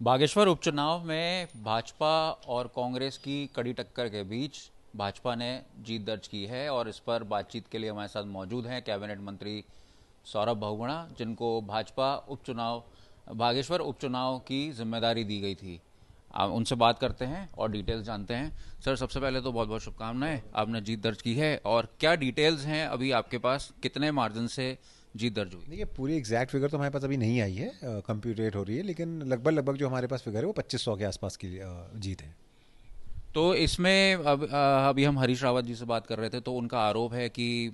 बागेश्वर उपचुनाव में भाजपा और कांग्रेस की कड़ी टक्कर के बीच भाजपा ने जीत दर्ज की है और इस पर बातचीत के लिए हमारे साथ मौजूद हैं कैबिनेट मंत्री सौरभ बहुगुणा, जिनको भाजपा उपचुनाव, बागेश्वर उपचुनाव की ज़िम्मेदारी दी गई थी। उनसे बात करते हैं और डिटेल्स जानते हैं। सर, सबसे पहले तो बहुत बहुत शुभकामनाएँ। आपने जीत दर्ज की है और क्या डिटेल्स हैं अभी आपके पास? कितने मार्जिन से जीत दर्ज हुई। देखिए पूरी एग्जैक्ट फिगर तो हमारे पास अभी नहीं आई है कंप्यूटेट हो रही है लेकिन लगभग लगभग जो हमारे पास फिगर है वो पच्चीस सौ के आसपास की जीत है। तो इसमें अब अभी हम हरीश रावत जी से बात कर रहे थे तो उनका आरोप है कि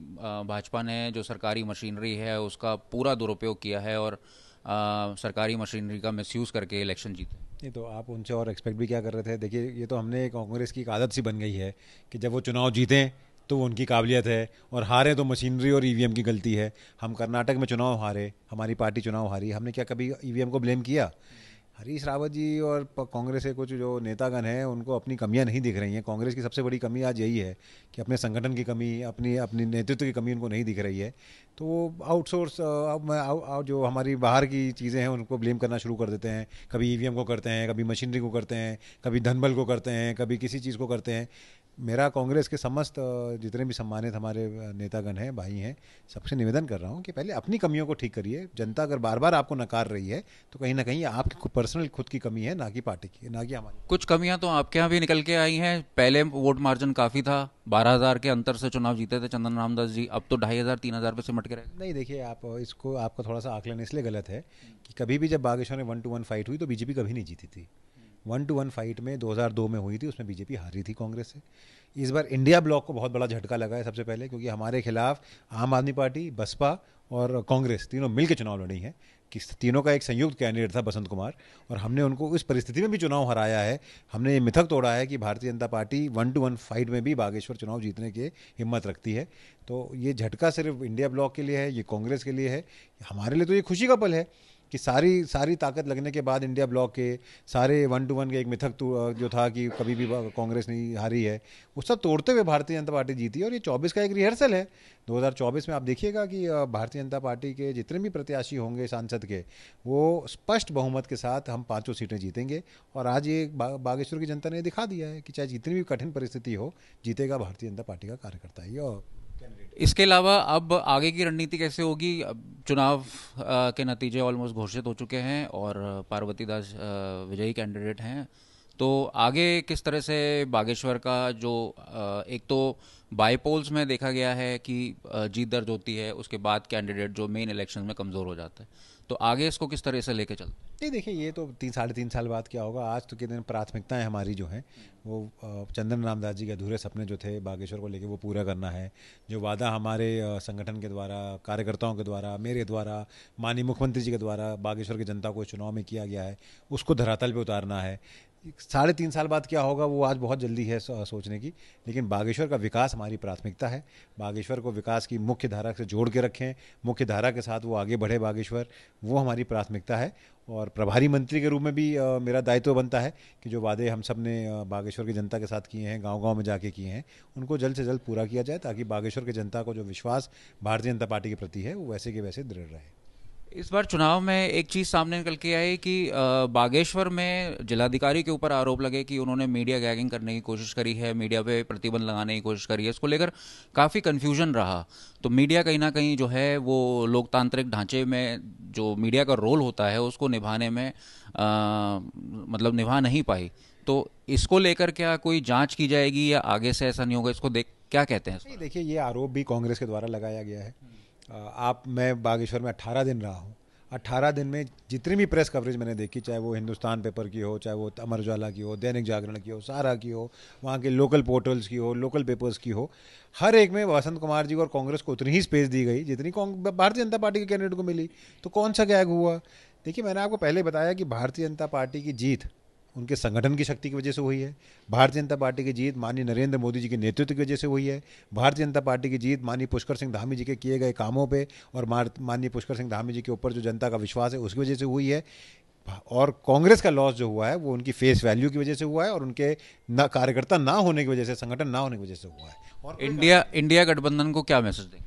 भाजपा ने जो सरकारी मशीनरी है उसका पूरा दुरुपयोग किया है और आ, सरकारी मशीनरी का मिसयूज़ करके इलेक्शन जीते नहीं तो आप उनसे और एक्सपेक्ट भी क्या कर रहे थे? देखिए ये तो हमने कांग्रेस की एक आदत सी बन गई है कि जब वो चुनाव जीतें तो वो उनकी काबिलियत है। और हारे तो मशीनरी और ईवीएम की गलती है। हम कर्नाटक में चुनाव हारे, हमारी पार्टी चुनाव हारी। हमने क्या कभी ईवीएम को ब्लेम किया? हरीश रावत जी और कांग्रेस के कुछ जो नेतागण हैं, उनको अपनी कमियाँ नहीं दिख रही हैं। कांग्रेस की सबसे बड़ी कमी आज यही है कि अपने संगठन की कमी, अपनी अपनी नेतृत्व की कमी उनको नहीं दिख रही है। तो वो आउटसोर्स जो हमारी बाहर की चीज़ें हैं, उनको ब्लेम करना शुरू कर देते हैं। कभी ईवीएम को करते हैं, कभी मशीनरी को करते हैं, कभी धनबल को करते हैं, कभी किसी चीज़ को करते हैं। मेरा कांग्रेस के समस्त जितने भी सम्मानित हमारे नेतागण हैं भाई हैं सबसे निवेदन कर रहा हूँ कि पहले अपनी कमियों को ठीक करिए। जनता अगर बार बार आपको नकार रही है तो कहीं ना कहीं आपकी पर्सनल खुद की कमी है ना कि पार्टी की ना कि हमारी। कुछ कमियाँ तो आपके यहाँ भी निकल के आई हैं। पहले वोट मार्जिन काफ़ी था। बारह हज़ार के अंतर से चुनाव जीते थे चंदन रामदास जी। अब तो ढाई हज़ार तीन हज़ार पे सिमट के रहे नहीं देखिए आप इसको आपका थोड़ा सा आकलन इसलिए गलत है कि कभी भी जब बागेश्वर में वन टू वन फाइट हुई तो बीजेपी कभी नहीं जीती थी। वन टू वन फाइट में 2002 में हुई थी, उसमें बीजेपी हारी थी कांग्रेस से। इस बार इंडिया ब्लॉक को बहुत बड़ा झटका लगा है सबसे पहले, क्योंकि हमारे खिलाफ आम आदमी पार्टी, बसपा और कांग्रेस तीनों मिलकर चुनाव लड़ी हैं। कि तीनों का एक संयुक्त कैंडिडेट था बसंत कुमार, और हमने उनको इस परिस्थिति में भी चुनाव हराया है। हमने ये मिथक तोड़ा है कि Bharatiya Janata Party one to one fight में भी बागेश्वर चुनाव जीतने की हिम्मत रखती है। तो ये झटका सिर्फ़ इंडिया ब्लॉक के लिए है, ये कांग्रेस के लिए है। हमारे लिए तो ये खुशी का पल है। कि सारी सारी ताकत लगने के बाद इंडिया ब्लॉक के सारे वन टू वन के एक मिथक जो था कि कभी भी कांग्रेस नहीं हारी है, वो सब तोड़ते हुए भारतीय जनता पार्टी जीती है और ये 24 का एक रिहर्सल है। 2024 में आप देखिएगा कि भारतीय जनता पार्टी के जितने भी प्रत्याशी होंगे सांसद के, वो स्पष्ट बहुमत के साथ हम पाँचों सीटें जीतेंगे और आज ये बागेश्वर की जनता ने दिखा दिया है कि चाहे जितनी भी कठिन परिस्थिति हो, जीतेगा भारतीय जनता पार्टी का कार्यकर्ता ही। और इसके अलावा अब आगे की रणनीति कैसे होगी? चुनाव के नतीजे ऑलमोस्ट घोषित हो चुके हैं और पार्वती दास विजयी कैंडिडेट हैं। तो आगे किस तरह से बागेश्वर का जो एक तो बाईपोल्स में देखा गया है कि जीत दर्ज होती है, उसके बाद कैंडिडेट जो मेन इलेक्शन में कमज़ोर हो जाता है। तो आगे इसको किस तरह से लेके चलते नहीं, देखिए, ये तो तीन साढ़े तीन साल बाद क्या होगा? आज तो कितने प्राथमिकताएँ हमारी जो हैं, वो चंदन रामदास जी के अधूरे सपने जो थे बागेश्वर को लेके, वो पूरा करना है। जो वादा हमारे संगठन के द्वारा, कार्यकर्ताओं के द्वारा, मेरे द्वारा, माननीय मुख्यमंत्री जी के द्वारा, बागेश्वर की जनता को चुनाव में किया गया है, उसको धरातल पर उतारना है। साढ़े तीन साल बाद क्या होगा, वो आज बहुत जल्दी है सोचने की, लेकिन बागेश्वर का विकास हमारी प्राथमिकता है। बागेश्वर को विकास की मुख्य धारा से जोड़ के रखें। मुख्य धारा के साथ वो आगे बढ़े बागेश्वर वो हमारी प्राथमिकता है। और प्रभारी मंत्री के रूप में भी आ, मेरा दायित्व बनता है कि जो वादे हम सबने बागेश्वर की जनता के साथ किए हैं गाँव गाँव में जाके किए हैं उनको जल्द से जल्द पूरा किया जाए ताकि बागेश्वर की जनता को जो विश्वास भारतीय जनता पार्टी के प्रति है वो वैसे के वैसे दृढ़ रहे। इस बार चुनाव में एक चीज़ सामने निकल के आई कि बागेश्वर में जिलाधिकारी के ऊपर आरोप लगे कि उन्होंने मीडिया गैगिंग करने की कोशिश करी है मीडिया पे प्रतिबंध लगाने की कोशिश करी है। इसको लेकर काफ़ी कन्फ्यूज़न रहा। तो मीडिया कहीं ना कहीं जो है वो लोकतांत्रिक ढांचे में जो मीडिया का रोल होता है उसको निभाने में आ, मतलब निभा नहीं पाई। तो इसको लेकर क्या कोई जाँच की जाएगी या आगे से ऐसा नहीं होगा? इसको देख क्या कहते हैं देखिए ये आरोप भी कांग्रेस के द्वारा लगाया गया है। आप, मैं बागेश्वर में 18 दिन रहा हूँ। 18 दिन में जितनी भी प्रेस कवरेज मैंने देखी, चाहे वो हिंदुस्तान पेपर की हो, चाहे वो अमर उजाला की हो, दैनिक जागरण की हो, सारा की हो, वहाँ के लोकल पोर्टल्स की हो, लोकल पेपर्स की हो, हर एक में वसंत कुमार जी और कांग्रेस को उतनी ही स्पेस दी गई जितनी भारतीय जनता पार्टी के कैंडिडेट को मिली। तो कौन सा गैग हुआ? देखिए, मैंने आपको पहले बताया कि भारतीय जनता पार्टी की जीत उनके संगठन की शक्ति की वजह से हुई है। भारतीय जनता पार्टी की जीत माननीय नरेंद्र मोदी जी के नेतृत्व की वजह से हुई है। भारतीय जनता पार्टी की जीत माननीय पुष्कर सिंह धामी जी के किए गए कामों पे और माननीय पुष्कर सिंह धामी जी के ऊपर जो जनता का विश्वास है उसकी वजह से हुई है। और कांग्रेस का लॉस जो हुआ है वो उनकी फेस वैल्यू की वजह से हुआ है और उनके ना कार्यकर्ता ना होने की वजह से संगठन ना होने की वजह से हुआ है। और इंडिया इंडिया गठबंधन को क्या मैसेज दें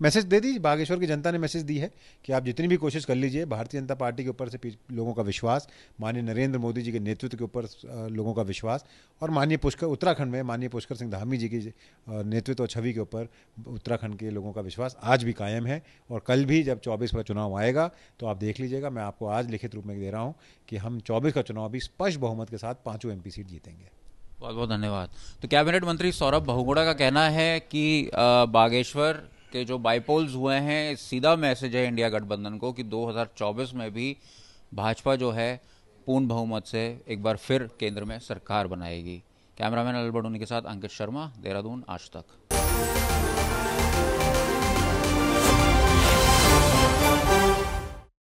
मैसेज दे दी, बागेश्वर की जनता ने मैसेज दी है कि आप जितनी भी कोशिश कर लीजिए, भारतीय जनता पार्टी के ऊपर से लोगों का विश्वास, माननीय नरेंद्र मोदी जी के नेतृत्व के ऊपर लोगों का विश्वास, और माननीय पुष्कर, उत्तराखंड में माननीय पुष्कर सिंह धामी जी की नेतृत्व और छवि के ऊपर उत्तराखंड के लोगों का विश्वास आज भी कायम है, और कल भी जब चौबीस का चुनाव आएगा तो आप देख लीजिएगा, मैं आपको आज लिखित रूप में दे रहा हूँ कि हम चौबीस का चुनाव भी स्पष्ट बहुमत के साथ पाँचों एम सीट जीतेंगे। बहुत बहुत धन्यवाद। तो कैबिनेट मंत्री सौरभ बहुगुड़ा का कहना है कि बागेश्वर के जो बाइपोल्स हुए हैं, सीधा मैसेज है इंडिया गठबंधन को कि 2024 में भी भाजपा जो है पूर्ण बहुमत से एक बार फिर केंद्र में सरकार बनाएगी। कैमरामैन अलबर्ट के साथ अंकित शर्मा, देहरादून, आज तक।